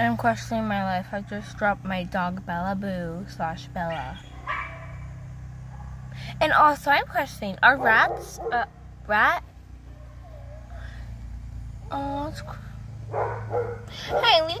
I'm questioning my life. I just dropped my dog Bella Boo slash Bella. And also, I'm questioning are rats uh, rat? Oh, it's. Hey, leave